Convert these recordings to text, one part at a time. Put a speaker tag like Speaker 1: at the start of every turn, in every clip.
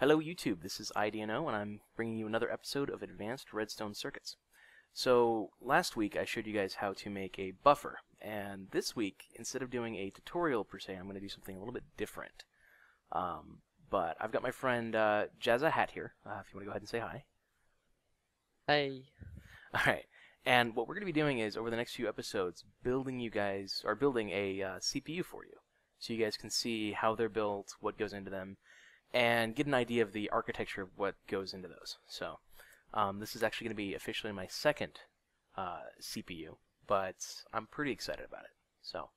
Speaker 1: Hello YouTube, this is iDeNoh and I'm bringing you another episode of Advanced Redstone Circuits. So last week I showed you guys how to make a buffer and this week instead of doing a tutorial per se I'm going to do something a little bit different. Um, but I've got my friend uh, Jazza Hat here, uh, if you want to go ahead and say hi.
Speaker 2: Hey.
Speaker 1: Alright, and what we're going to be doing is over the next few episodes building you guys, or building a uh, CPU for you. So you guys can see how they're built, what goes into them, and get an idea of the architecture of what goes into those. So um, this is actually going to be officially my second uh, CPU, but I'm pretty excited about it. So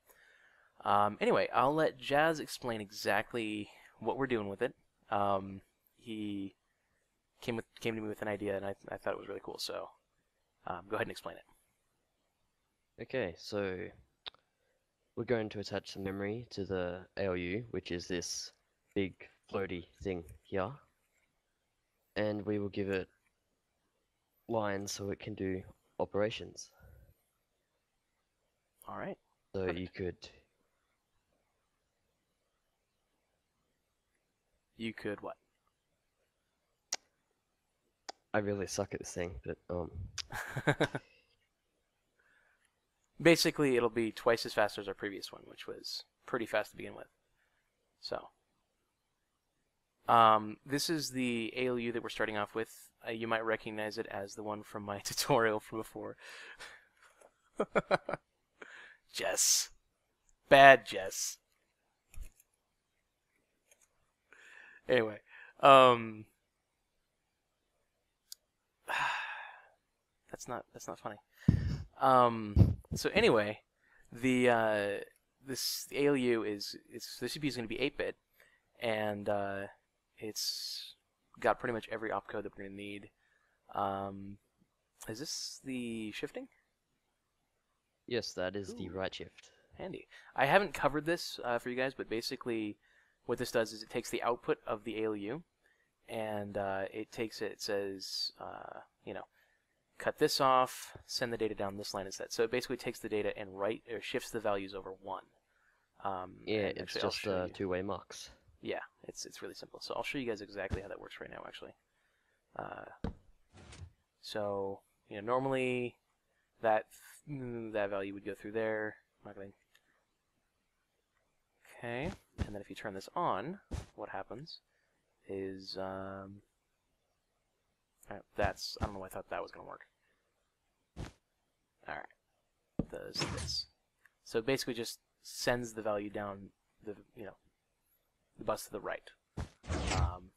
Speaker 1: um, anyway, I'll let Jazz explain exactly what we're doing with it. Um, he came with came to me with an idea, and I, I thought it was really cool. So um, go ahead and explain it.
Speaker 2: Okay, so we're going to attach some memory to the ALU, which is this big floaty thing here. And we will give it lines so it can do operations.
Speaker 1: All right.
Speaker 2: So
Speaker 1: Perfect.
Speaker 2: you could
Speaker 1: You could what?
Speaker 2: I really suck at this thing, but um
Speaker 1: Basically, it'll be twice as fast as our previous one, which was pretty fast to begin with. So, um, this is the ALU that we're starting off with. Uh, you might recognize it as the one from my tutorial from before. Jess. Bad Jess. Anyway, um, that's not that's not funny. Um, so anyway, the uh, this the ALU is it's the CPU is going to be 8-bit, and uh, it's got pretty much every opcode that we're going to need. Um, is this the shifting?
Speaker 2: yes, that is the right shift.
Speaker 1: Handy. I haven't covered this uh, for you guys, but basically, what this does is it takes the output of the ALU, and uh, it takes it. It says, uh, you know, cut this off, send the data down this line instead. So it basically takes the data and write or shifts the values over one. Um,
Speaker 2: Yeah, it's just uh, two-way mux.
Speaker 1: Yeah, it's it's really simple. So I'll show you guys exactly how that works right now, actually. Uh, so you know, normally that mm, that value would go through there. Okay, and then if you turn this on, what happens is um, alright, that's I don't know why I thought that was going to work. All right, does this? So basically just sends the value down the you know the bus to the right. Um,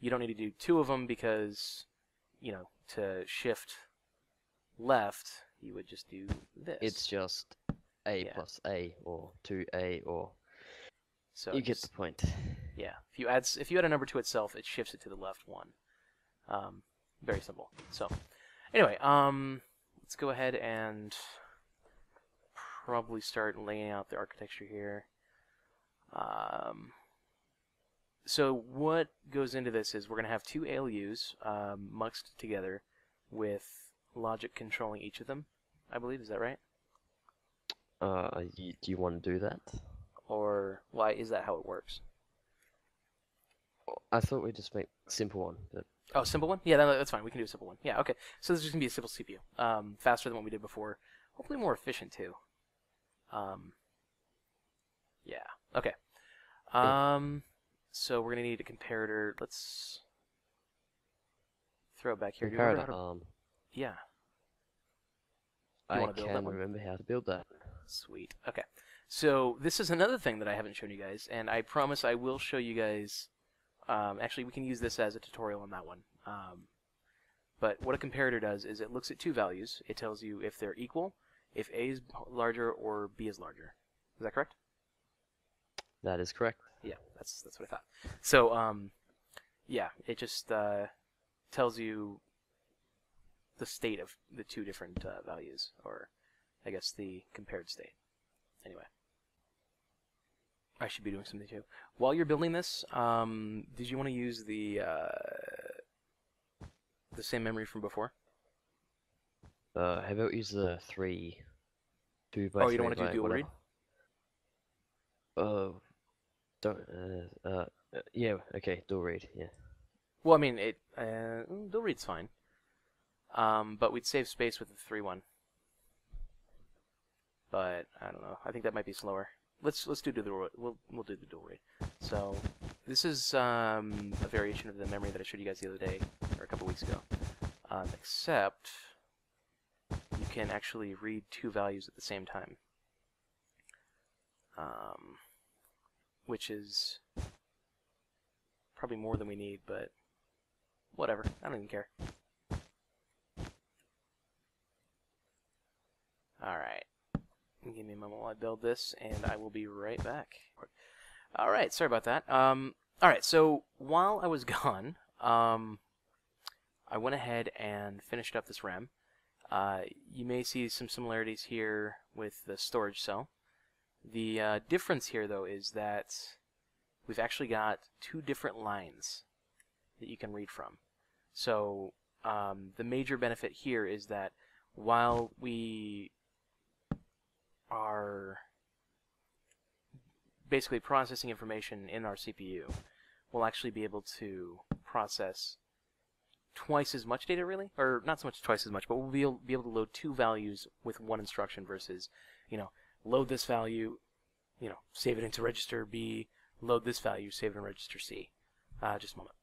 Speaker 1: you don't need to do two of them because, you know, to shift left, you would just do this.
Speaker 2: It's just A
Speaker 1: Yeah.
Speaker 2: plus A or 2A or
Speaker 1: so
Speaker 2: you get the point.
Speaker 1: yeah. If you add if you add a number to itself, it shifts it to the left one. Um, very simple. So, anyway, um, let's go ahead and probably start laying out the architecture here. Um, so what goes into this is we're going to have two ALUs um, muxed together with logic controlling each of them. I believe is that right?
Speaker 2: Uh, you, do you want to do that?
Speaker 1: Or why is that how it works?
Speaker 2: I thought we'd just make simple one, but
Speaker 1: Oh, simple one? Yeah, that, that's fine. We can do a simple one. Yeah, okay. So this is just gonna be a simple CPU. Um, faster than what we did before. Hopefully more efficient too. Um, yeah. Okay. Um, so we're gonna need a comparator. Let's throw it back here.
Speaker 2: Comparator.
Speaker 1: to-
Speaker 2: Um,
Speaker 1: Yeah.
Speaker 2: I
Speaker 1: wanna build that
Speaker 2: can remember how to build that.
Speaker 1: Sweet. Okay. So this is another thing that I haven't shown you guys, and I promise I will show you guys. Um, actually, we can use this as a tutorial on that one. Um, but what a comparator does is it looks at two values. It tells you if they're equal, if A is larger or B is larger. Is that correct?
Speaker 2: That is correct.
Speaker 1: Yeah, that's that's what I thought. So, um, yeah, it just uh, tells you the state of the two different uh, values, or I guess the compared state. Anyway, I should be doing something too. While you're building this, um, did you want to use the uh, the same memory from before?
Speaker 2: Uh, how about use the three, two by
Speaker 1: Oh, you don't wanna do
Speaker 2: by
Speaker 1: dual read?
Speaker 2: whatever. Don't. Uh, uh, yeah, okay, dual read, yeah.
Speaker 1: Well, I mean, it uh, dual read's fine. Um, but we'd save space with the three one. But I don't know. I think that might be slower. Let's let's do the. We'll we'll do the dual read. So this is um, a variation of the memory that I showed you guys the other day or a couple weeks ago. Um, except you can actually read two values at the same time. Um, which is probably more than we need, but whatever. I don't even care. Alright. Give me a moment while I build this, and I will be right back. Alright, sorry about that. Um, Alright, so while I was gone, um, I went ahead and finished up this RAM. Uh, you may see some similarities here with the storage cell. The uh, difference here, though, is that we've actually got two different lines that you can read from. So um, the major benefit here is that while we are basically processing information in our CPU, we'll actually be able to process twice as much data, really, or not so much twice as much, but we'll be able, be able to load two values with one instruction versus, you know, load this value, you know, save it into register B, load this value, save it in register C. Uh, just a moment.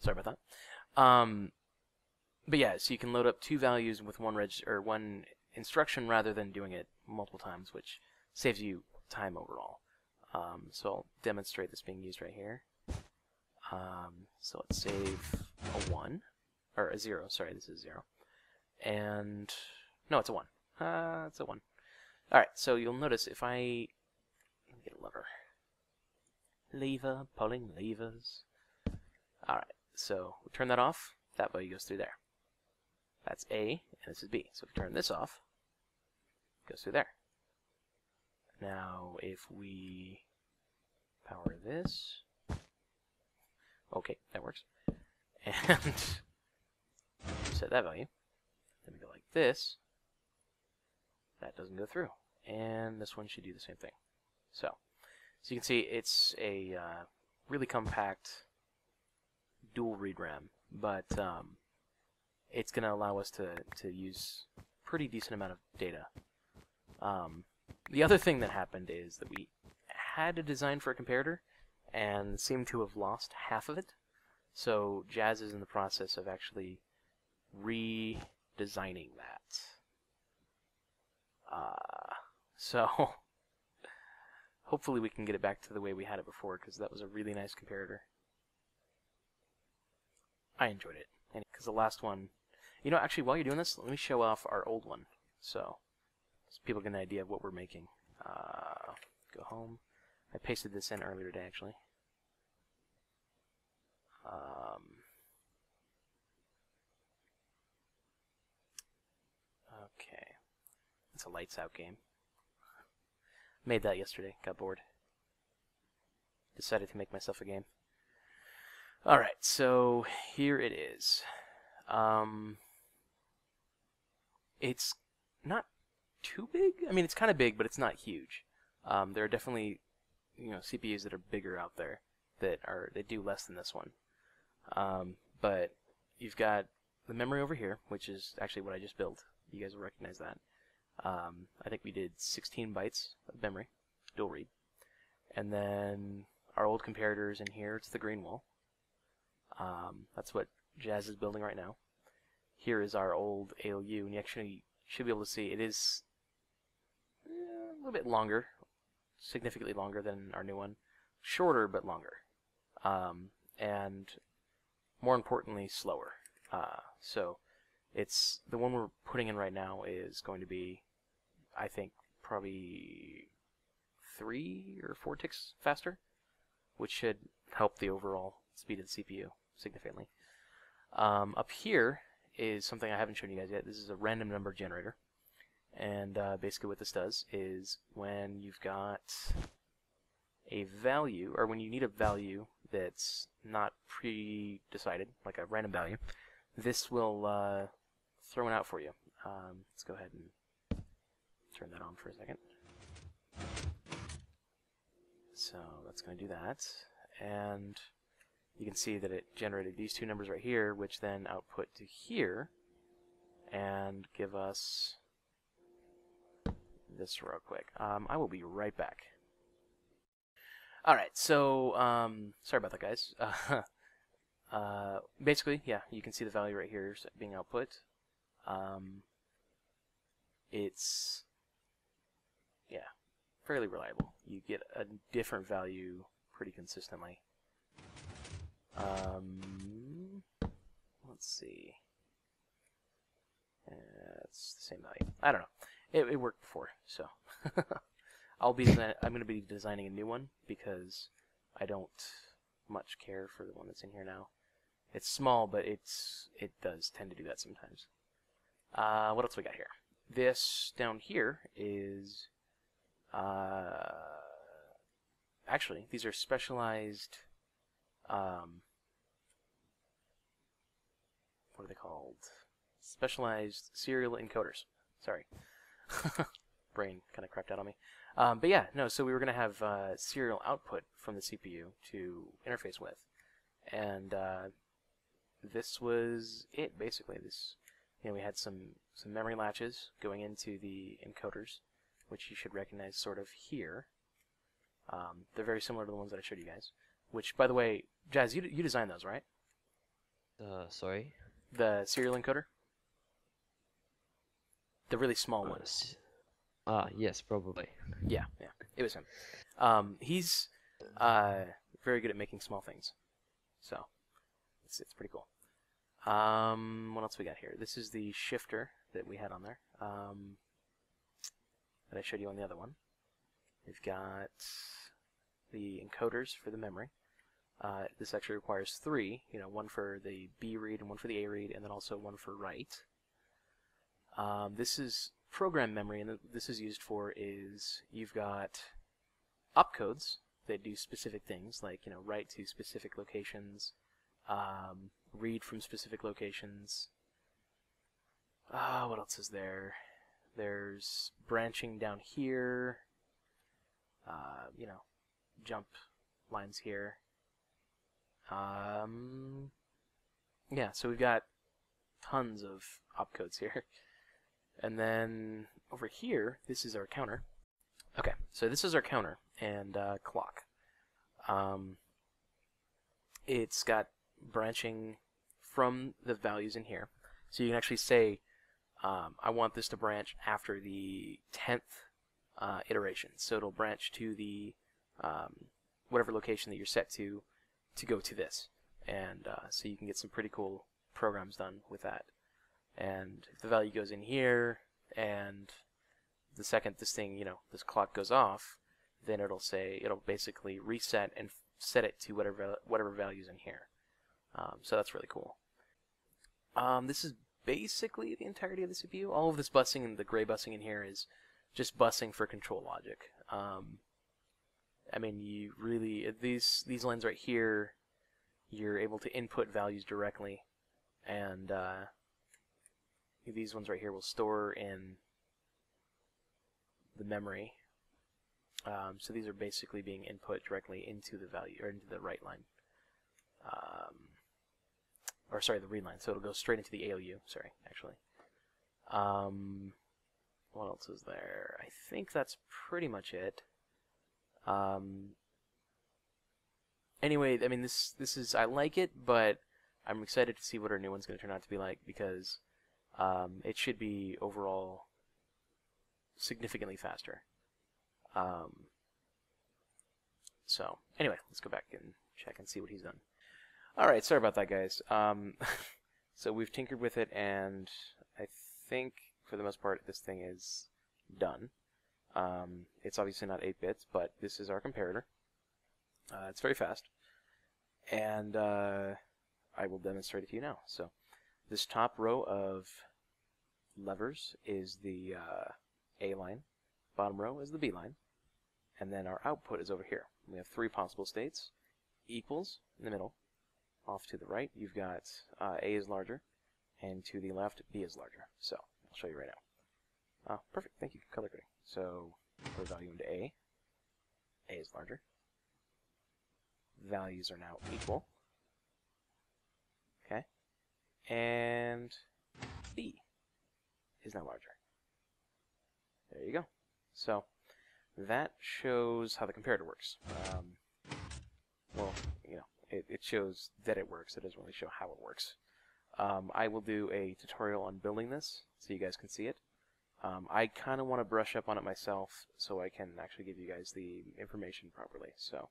Speaker 1: Sorry about that. Um, but yeah, so you can load up two values with one reg or one instruction rather than doing it multiple times, which saves you time overall. Um, so I'll demonstrate this being used right here. Um, so let's save a 1, or a 0, sorry, this is 0. And, no, it's a 1. Uh, it's a 1. Alright, so you'll notice if I get a lever. Lever, pulling levers. Alright, so we turn that off, that value goes through there. That's A, and this is B. So if we turn this off, goes through there. Now, if we power this, okay, that works. And set that value. Then we go like this. That doesn't go through. And this one should do the same thing. So, so you can see it's a uh, really compact dual read RAM, but um, it's going to allow us to, to use pretty decent amount of data. Um, the other thing that happened is that we had a design for a comparator and seem to have lost half of it. So Jazz is in the process of actually redesigning that. Uh, so hopefully we can get it back to the way we had it before because that was a really nice comparator. I enjoyed it because the last one, you know, actually while you're doing this, let me show off our old one so, so people get an idea of what we're making. Uh, go home. I pasted this in earlier today actually. Um, okay. It's a lights out game. Made that yesterday. Got bored. Decided to make myself a game. Alright, so here it is. Um, it's not too big. I mean, it's kind of big, but it's not huge. Um, there are definitely, you know, CPUs that are bigger out there that are that do less than this one. Um, but you've got the memory over here, which is actually what I just built. You guys will recognize that. Um, I think we did 16 bytes of memory, dual read. And then our old comparators in here, it's the green wall. Um, that's what Jazz is building right now. Here is our old ALU, and you actually should be able to see it is eh, a little bit longer, significantly longer than our new one. Shorter, but longer. Um, and more importantly, slower. Uh, so it's the one we're putting in right now is going to be, I think, probably three or four ticks faster, which should help the overall speed of the CPU significantly. Um, up here is something I haven't shown you guys yet. This is a random number generator. And uh, basically what this does is when you've got a value, or when you need a value that's not pre-decided, like a random value, this will uh, throw it out for you. Um, let's go ahead and turn that on for a second. So that's going to do that. and you can see that it generated these two numbers right here, which then output to here, and give us this real quick. Um, I will be right back. Alright, so, um, sorry about that, guys. Uh, uh, basically, yeah, you can see the value right here being output. Um, it's, fairly reliable. You get a different value pretty consistently. Um, let's see. Uh, it's the same value. I don't know. It, it worked before, so I'll be. I'm going to be designing a new one because I don't much care for the one that's in here now. It's small, but it's it does tend to do that sometimes. Uh, what else we got here? This down here is uh, actually these are specialized. Um, what are they called? Specialized serial encoders. Sorry. Brain kind of crapped out on me. Um, but yeah, no, so we were going to have uh, serial output from the CPU to interface with. And uh, this was it, basically. This, you know, we had some, some memory latches going into the encoders, which you should recognize sort of here. Um, they're very similar to the ones that I showed you guys. Which, by the way, Jazz, you, you designed those, right?
Speaker 2: Uh, sorry?
Speaker 1: The serial encoder? The really small
Speaker 2: Uh,
Speaker 1: one.
Speaker 2: s- Ah, yes, probably.
Speaker 1: Yeah, yeah. It was him. Um, he's uh, very good at making small things. So, it's, it's pretty cool. Um, what else we got here? This is the shifter that we had on there. Um, that I showed you on the other one. We've got the encoders for the memory. Uh, this actually requires three, you know, one for the B read and one for the A read, and then also one for write. Um, this is program memory, and th- this is used for is you've got opcodes that do specific things, like you know, write to specific locations, um, read from specific locations. Ah, what else is there? There's branching down here. Uh, you know, jump lines here. Um, yeah, so we've got tons of opcodes here. And then over here, this is our counter. Okay, so this is our counter and uh, clock. Um, it's got branching from the values in here. So you can actually say, um, I want this to branch after the 10th uh, iteration. So it'll branch to the um, whatever location that you're set to to go to this. And uh, so you can get some pretty cool programs done with that. And if the value goes in here, and the second this thing, you know, this clock goes off, then it'll say, it'll basically reset and set it to whatever whatever value's in here. Um, so that's really cool. Um, this is basically the entirety of the CPU. All of this busing and the gray busing in here is just busing for control logic. Um, I mean, you really these these lines right here, you're able to input values directly, and uh, these ones right here will store in the memory. Um, so these are basically being input directly into the value or into the write line. Um, or sorry, the read line. So it'll go straight into the ALU. Sorry, actually. Um, what else is there? I think that's pretty much it. Um, anyway, I mean this this is I like it, but I'm excited to see what our new one's going to turn out to be like because um, it should be overall significantly faster. Um, so anyway, let's go back and check and see what he's done. All right, sorry about that, guys. Um, so we've tinkered with it, and I think for the most part this thing is done. Um, it's obviously not 8 bits, but this is our comparator. Uh, it's very fast, and uh, I will demonstrate it to you now. So this top row of levers is the uh, A line, bottom row is the B line, and then our output is over here. We have three possible states, equals in the middle, off to the right you've got uh, A is larger, and to the left B is larger. So I'll show you right now. Uh, perfect, thank you, color coding. So put a value into A, A is larger, values are now equal. Okay. And B is now larger. There you go. So that shows how the comparator works. Um, it, it shows that it works. It doesn't really show how it works. Um, I will do a tutorial on building this so you guys can see it. Um, I kind of want to brush up on it myself so I can actually give you guys the information properly. So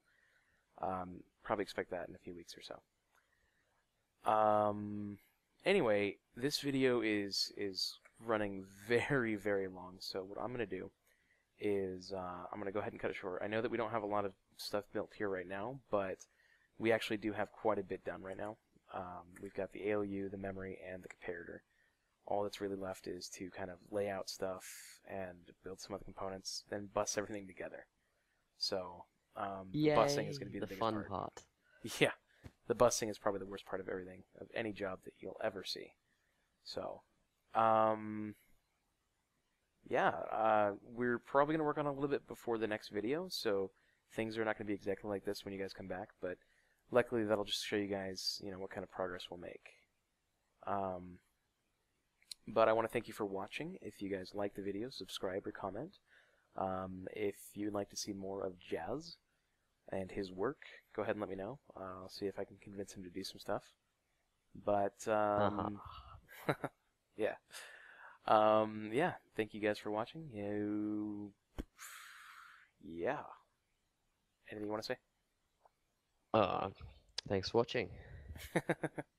Speaker 1: um, probably expect that in a few weeks or so. Um, anyway, this video is is running very very long. So what I'm going to do is uh, I'm going to go ahead and cut it short. I know that we don't have a lot of stuff built here right now, but we actually do have quite a bit done right now. Um, we've got the ALU, the memory, and the comparator. All that's really left is to kind of lay out stuff and build some other components, then bus everything together. So um, the busing is going to be the,
Speaker 2: the
Speaker 1: biggest
Speaker 2: fun
Speaker 1: part.
Speaker 2: part.
Speaker 1: Yeah, the busing is probably the worst part of everything, of any job that you'll ever see. So, um, yeah, uh, we're probably going to work on it a little bit before the next video, so things are not going to be exactly like this when you guys come back, but luckily that'll just show you guys, you know, what kind of progress we'll make. Um, but I want to thank you for watching. If you guys like the video, subscribe or comment. Um, if you'd like to see more of Jazz and his work, go ahead and let me know. Uh, I'll see if I can convince him to do some stuff. But um, yeah, um, yeah. Thank you guys for watching. You, yeah. Anything you want to say?
Speaker 2: Uh, thanks for watching.